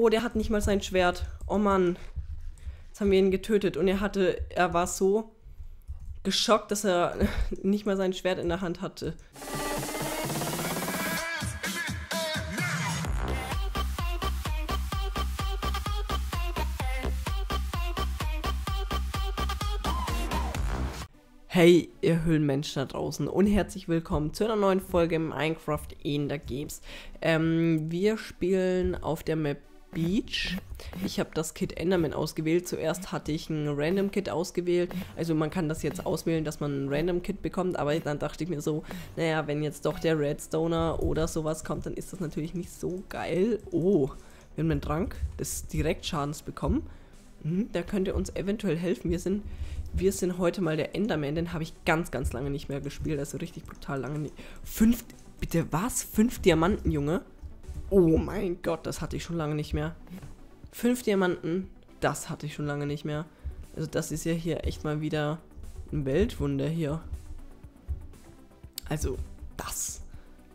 Oh, der hat nicht mal sein Schwert. Oh Mann. Jetzt haben wir ihn getötet. Und er hatte, er war so geschockt, dass er nicht mal sein Schwert in der Hand hatte. Hey, ihr Höhlenmenschen da draußen und herzlich willkommen zu einer neuen Folge Minecraft in der Games. Ähm, wir spielen auf der Map Beach. Ich habe das Kit Enderman ausgewählt. Zuerst hatte ich ein Random Kit ausgewählt. Also man kann das jetzt auswählen, dass man ein Random Kit bekommt. Aber dann dachte ich mir so, naja, wenn jetzt doch der Redstoner oder sowas kommt, dann ist das natürlich nicht so geil. Oh, wir haben einen Trank des Direktschadens bekommen. Hm, der könnte uns eventuell helfen. Wir sind wir sind heute mal der Enderman, den habe ich ganz, ganz lange nicht mehr gespielt. Also richtig brutal lange nicht. Fünf, bitte was? Fünf Diamanten, Junge? Oh mein Gott, das hatte ich schon lange nicht mehr. Fünf Diamanten, das hatte ich schon lange nicht mehr. Also das ist ja hier echt mal wieder ein Weltwunder hier. Also, das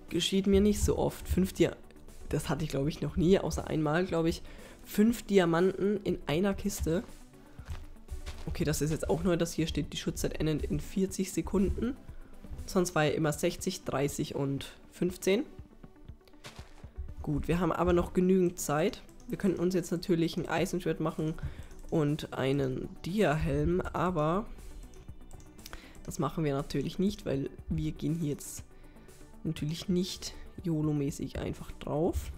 geschieht mir nicht so oft. Fünf Diamanten, das hatte ich glaube ich noch nie, außer einmal, glaube ich. Fünf Diamanten in einer Kiste. Okay, das ist jetzt auch neu, dass hier steht, die Schutzzeit endet in 40 Sekunden. Sonst war ja immer 60, 30 und 15. Gut, wir haben aber noch genügend Zeit. Wir könnten uns jetzt natürlich ein Eisenschwert machen und einen Dia-Helm, aber das machen wir natürlich nicht, weil wir gehen hier jetzt natürlich nicht YOLO-mäßig einfach drauf.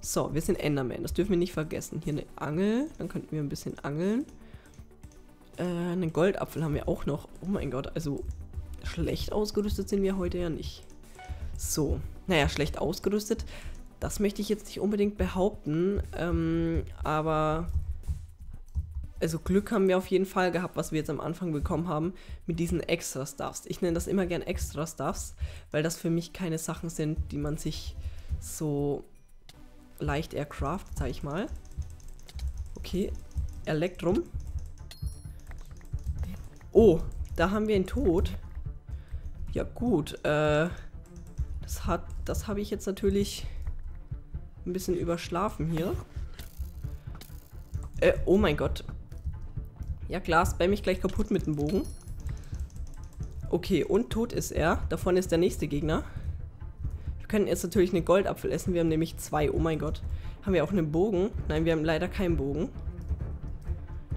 So, wir sind Enderman, das dürfen wir nicht vergessen. Hier eine Angel, dann könnten wir ein bisschen angeln. Äh, einen Goldapfel haben wir auch noch. Oh mein Gott, also schlecht ausgerüstet sind wir heute ja nicht. So, naja, schlecht ausgerüstet. Das möchte ich jetzt nicht unbedingt behaupten, ähm, aber also Glück haben wir auf jeden Fall gehabt, was wir jetzt am Anfang bekommen haben, mit diesen Extra-Stuffs. Ich nenne das immer gern Extra-Stuffs, weil das für mich keine Sachen sind, die man sich so leicht aircraft, sag ich mal. Okay, Elektrum. Oh, da haben wir ihn tot. Ja gut, äh, das hat, das habe ich jetzt natürlich ein bisschen überschlafen hier. Äh, oh mein Gott. Ja klar, spam ich gleich kaputt mit dem Bogen. Okay, und tot ist er. Davon ist der nächste Gegner. Wir können jetzt natürlich einen Goldapfel essen. Wir haben nämlich zwei. Oh mein Gott. Haben wir auch einen Bogen? Nein, wir haben leider keinen Bogen.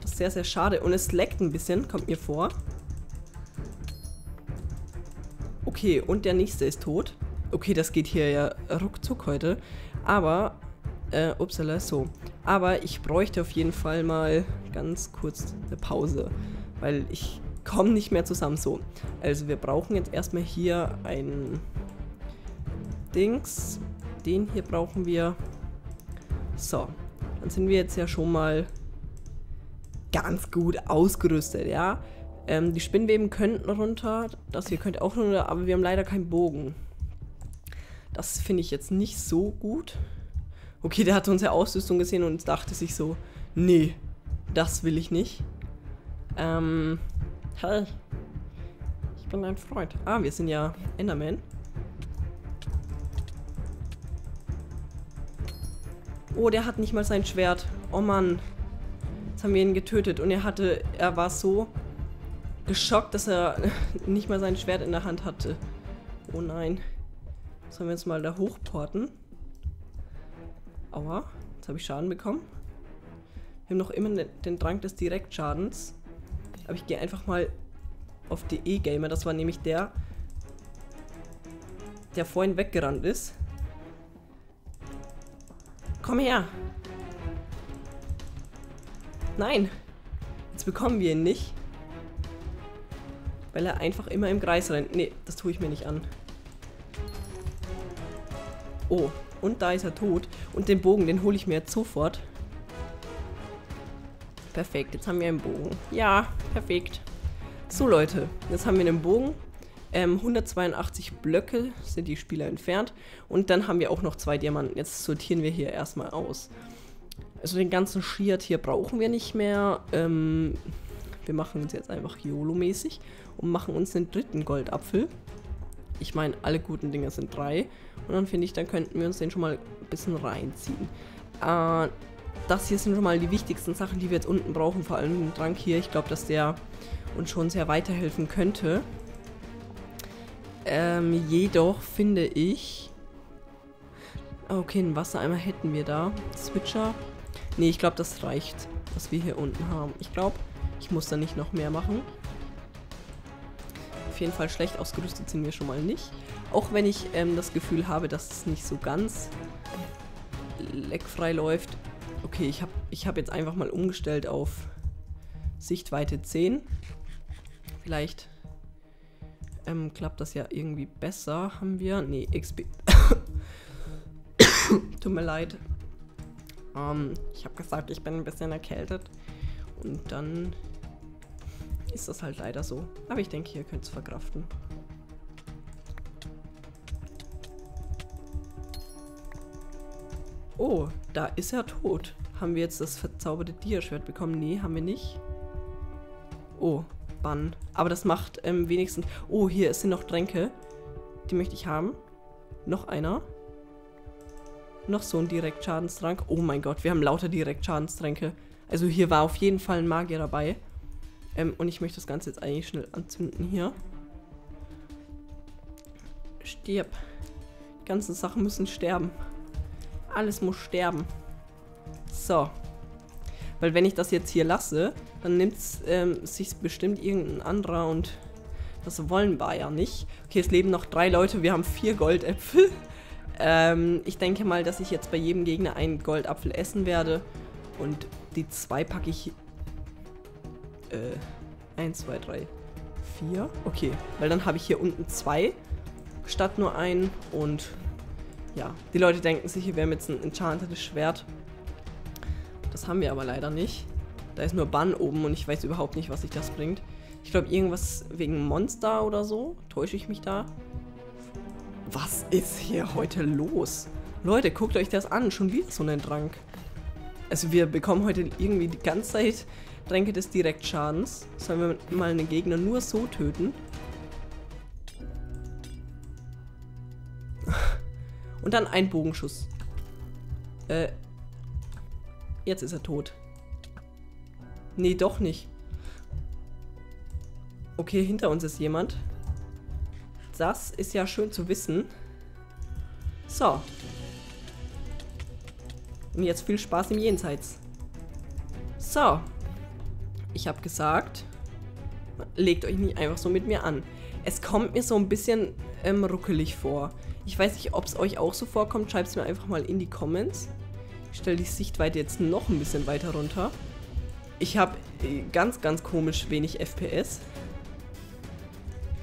Das ist sehr, sehr schade. Und es leckt ein bisschen, kommt mir vor. Okay, und der nächste ist tot. Okay, das geht hier ja ruckzuck heute. Aber, äh, upsala, so. Aber ich bräuchte auf jeden Fall mal ganz kurz eine Pause. Weil ich komme nicht mehr zusammen. So, also wir brauchen jetzt erstmal hier ein Dings. Den hier brauchen wir. So, dann sind wir jetzt ja schon mal ganz gut ausgerüstet, ja. Ähm, die Spinnweben könnten runter, das hier könnte auch runter, aber wir haben leider keinen Bogen. Das finde ich jetzt nicht so gut. Okay, der hat unsere Ausrüstung gesehen und dachte sich so, nee, das will ich nicht. Ähm, hey, ich bin dein Freund. Ah, wir sind ja Enderman. Oh, der hat nicht mal sein Schwert. Oh Mann. Jetzt haben wir ihn getötet und er hatte, er war so geschockt, dass er nicht mal sein Schwert in der Hand hatte. Oh nein. Sollen wir jetzt mal da hochporten? Aua, jetzt habe ich Schaden bekommen. Wir haben noch immer den, den Drang des Direktschadens. Aber ich gehe einfach mal auf die E-Gamer. Das war nämlich der, der vorhin weggerannt ist. Komm her! Nein. Jetzt bekommen wir ihn nicht. Weil er einfach immer im Kreis rennt. Nee, das tue ich mir nicht an. Oh, und da ist er tot. Und den Bogen, den hole ich mir jetzt sofort. Perfekt, jetzt haben wir einen Bogen. Ja, perfekt. So Leute, jetzt haben wir einen Bogen. Ähm, 182 Blöcke sind die Spieler entfernt. Und dann haben wir auch noch zwei Diamanten. Jetzt sortieren wir hier erstmal aus. Also den ganzen Shiat hier brauchen wir nicht mehr. Ähm, wir machen uns jetzt einfach YOLO-mäßig und machen uns den dritten Goldapfel. Ich meine, alle guten Dinge sind drei. Und dann finde ich, dann könnten wir uns den schon mal ein bisschen reinziehen. Äh, das hier sind schon mal die wichtigsten Sachen, die wir jetzt unten brauchen. Vor allem den Trank hier. Ich glaube, dass der uns schon sehr weiterhelfen könnte. Ähm, jedoch finde ich... Okay, einen Wassereimer hätten wir da. Switcher. Nee, ich glaube, das reicht, was wir hier unten haben. Ich glaube, ich muss da nicht noch mehr machen. Jeden Fall schlecht ausgerüstet sind wir schon mal nicht. Auch wenn ich ähm, das Gefühl habe, dass es nicht so ganz leckfrei läuft. Okay, ich habe ich hab jetzt einfach mal umgestellt auf Sichtweite 10. Vielleicht ähm, klappt das ja irgendwie besser. Haben wir? Nee, XP. Tut mir leid. Ähm, ich habe gesagt, ich bin ein bisschen erkältet. Und dann ist das halt leider so. Aber ich denke, ihr könnt es verkraften. Oh, da ist er tot. Haben wir jetzt das verzauberte Dia-Schwert bekommen? Nee, haben wir nicht. Oh, Bann. Aber das macht ähm, wenigstens... Oh, hier sind noch Tränke. Die möchte ich haben. Noch einer. Noch so ein Direktschadenstrank. Oh mein Gott, wir haben lauter Direktschadenstränke. Also hier war auf jeden Fall ein Magier dabei. Ähm, und ich möchte das Ganze jetzt eigentlich schnell anzünden hier. Stirb. Die ganzen Sachen müssen sterben. Alles muss sterben. So. Weil wenn ich das jetzt hier lasse, dann nimmt es ähm, sich bestimmt irgendein anderer und das wollen wir ja nicht. Okay, es leben noch drei Leute, wir haben vier Goldäpfel. ähm, ich denke mal, dass ich jetzt bei jedem Gegner einen Goldapfel essen werde. Und die zwei packe ich... Äh, eins, zwei, drei, vier. Okay, weil dann habe ich hier unten zwei statt nur einen. Und ja, die Leute denken sich, wir haben jetzt ein enchantedes Schwert. Das haben wir aber leider nicht. Da ist nur Bann oben und ich weiß überhaupt nicht, was sich das bringt. Ich glaube, irgendwas wegen Monster oder so. Täusche ich mich da? Was ist hier heute los? Leute, guckt euch das an. Schon wieder so ein Trank. Also wir bekommen heute irgendwie die ganze Zeit Tränke des Direktschadens. Sollen wir mal einen Gegner nur so töten? Und dann ein Bogenschuss. Äh, Jetzt ist er tot. Nee, doch nicht. Okay, hinter uns ist jemand. Das ist ja schön zu wissen. So. Und jetzt viel Spaß im Jenseits. So. Ich habe gesagt, legt euch nicht einfach so mit mir an. Es kommt mir so ein bisschen ähm, ruckelig vor. Ich weiß nicht, ob es euch auch so vorkommt. Schreibt es mir einfach mal in die Comments. Ich stelle die Sichtweite jetzt noch ein bisschen weiter runter. Ich habe äh, ganz, ganz komisch wenig FPS.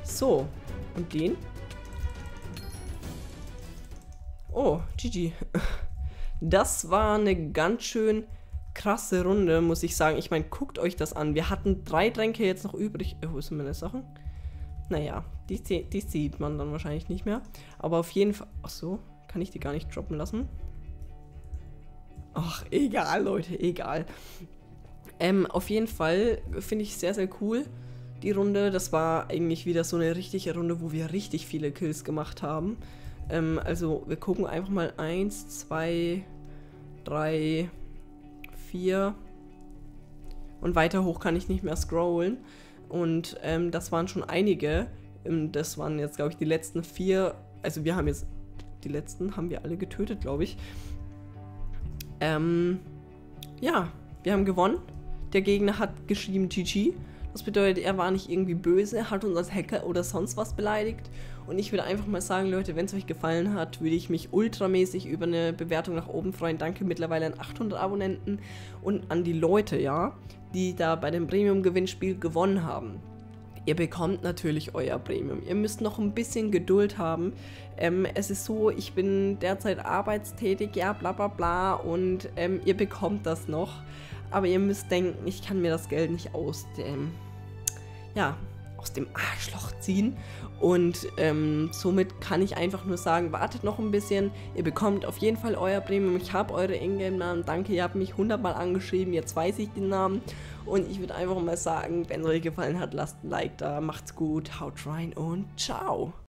So. Und den? Oh, GG. Das war eine ganz schön krasse Runde, muss ich sagen. Ich meine, guckt euch das an. Wir hatten drei Tränke jetzt noch übrig. Äh, wo sind meine Sachen? Naja, die, die sieht man dann wahrscheinlich nicht mehr. Aber auf jeden Fall... Ach so, kann ich die gar nicht droppen lassen? Ach, egal, Leute, egal. Ähm, auf jeden Fall finde ich sehr, sehr cool die Runde. Das war eigentlich wieder so eine richtige Runde, wo wir richtig viele Kills gemacht haben. Ähm, also wir gucken einfach mal. Eins, zwei, drei, vier. Und weiter hoch kann ich nicht mehr scrollen. Und ähm, das waren schon einige. Ähm, das waren jetzt, glaube ich, die letzten vier. Also wir haben jetzt, die letzten haben wir alle getötet, glaube ich. Ähm, ja, wir haben gewonnen. Der Gegner hat geschrieben GG. Das bedeutet, er war nicht irgendwie böse, hat uns als Hacker oder sonst was beleidigt. Und ich würde einfach mal sagen, Leute, wenn es euch gefallen hat, würde ich mich ultramäßig über eine Bewertung nach oben freuen. Danke mittlerweile an 800 Abonnenten und an die Leute, ja, die da bei dem Premium-Gewinnspiel gewonnen haben. Ihr bekommt natürlich euer Premium. Ihr müsst noch ein bisschen Geduld haben. Ähm, es ist so, ich bin derzeit arbeitstätig, ja, bla bla bla, und ähm, ihr bekommt das noch. Aber ihr müsst denken, ich kann mir das Geld nicht aus dem, ja, aus dem Arschloch ziehen. Und ähm, somit kann ich einfach nur sagen, wartet noch ein bisschen. Ihr bekommt auf jeden Fall euer Premium. Ich habe eure Ingame-Namen. Danke, ihr habt mich 100 Mal angeschrieben. Jetzt weiß ich den Namen. Und ich würde einfach mal sagen, wenn es euch gefallen hat, lasst ein Like da. Macht's gut, haut rein und ciao.